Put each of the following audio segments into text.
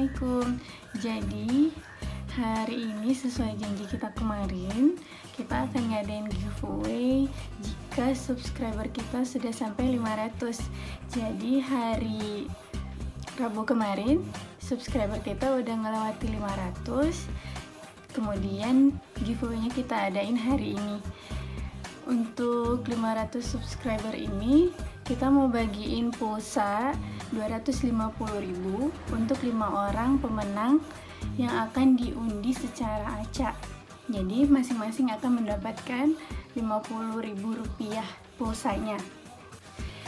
Assalamualaikum. Jadi hari ini sesuai janji kita kemarin Kita akan ngadain giveaway Jika subscriber kita sudah sampai 500 Jadi hari Rabu kemarin Subscriber kita udah ngelewati 500 Kemudian giveaway-nya kita adain hari ini. Untuk 500 subscriber ini kita mau bagiin pulsa 250.000 untuk lima orang pemenang yang akan diundi secara acak. Jadi masing-masing akan mendapatkan 50.000 rupiah pulsanya.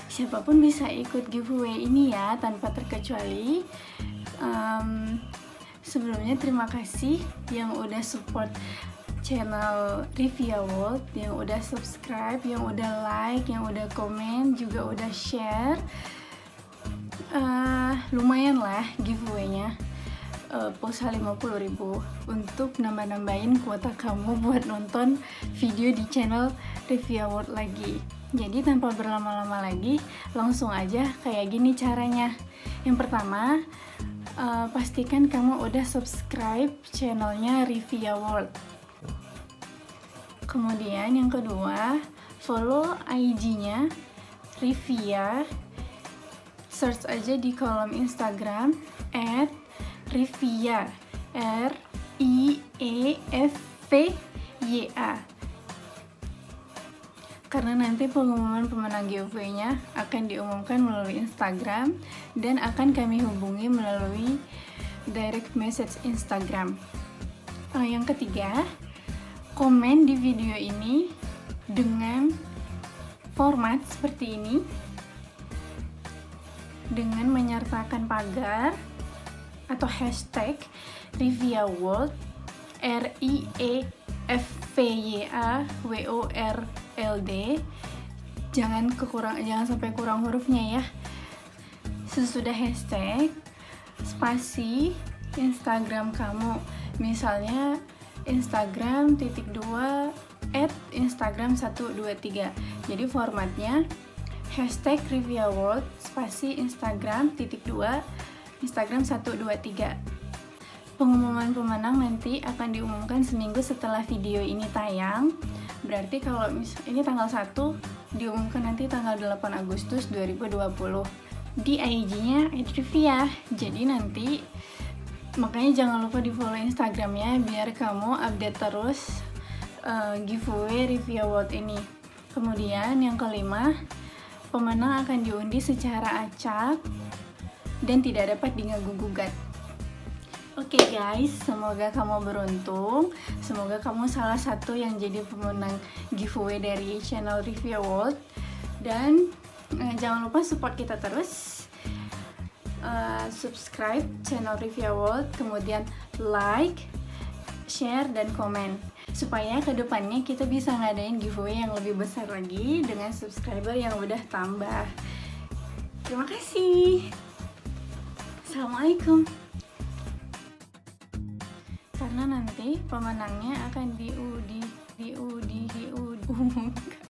Siapa pun bisa ikut giveaway ini ya tanpa terkecuali. Um, sebelumnya terima kasih yang udah support channel Rivia World yang udah subscribe, yang udah like, yang udah komen, juga udah share. Uh, lumayan lah giveaway-nya uh, pulsa 50.000 untuk nambah-nambahin kuota kamu buat nonton video di channel Rivia World lagi. Jadi tanpa berlama-lama lagi, langsung aja kayak gini caranya. Yang pertama, uh, pastikan kamu udah subscribe channelnya Rivia World Kemudian yang kedua, follow IG-nya Rivia. Search aja di kolom Instagram at Rivia R I E F V Y A. Karena nanti pengumuman pemenang giveaway-nya akan diumumkan melalui Instagram dan akan kami hubungi melalui direct message Instagram. Uh, yang ketiga, komen di video ini dengan format seperti ini. Dengan menyertakan pagar atau hashtag Rivia World R I E F V Y A W O R L D. Jangan kekurang jangan sampai kurang hurufnya ya. Sesudah hashtag spasi Instagram kamu. Misalnya Instagram titik dua at Instagram 123 jadi formatnya hashtag Rivia World spasi Instagram titik dua Instagram 123 pengumuman pemenang nanti akan diumumkan seminggu setelah video ini tayang. Berarti kalau mis ini tanggal 1 diumumkan nanti tanggal 8 Agustus 2020 di IG-nya Rivia. Jadi nanti makanya jangan lupa di follow instagramnya biar kamu update terus uh, giveaway review award ini kemudian yang kelima pemenang akan diundi secara acak dan tidak dapat diganggu gugat Oke okay guys, semoga kamu beruntung. Semoga kamu salah satu yang jadi pemenang giveaway dari channel Review World. Dan uh, jangan lupa support kita terus uh, subscribe channel Review World, kemudian like, share, dan komen supaya ke depannya kita bisa ngadain giveaway yang lebih besar lagi dengan subscriber yang udah tambah. Terima kasih. Assalamualaikum. Karena nanti pemenangnya akan diudi diudi diudi diumumkan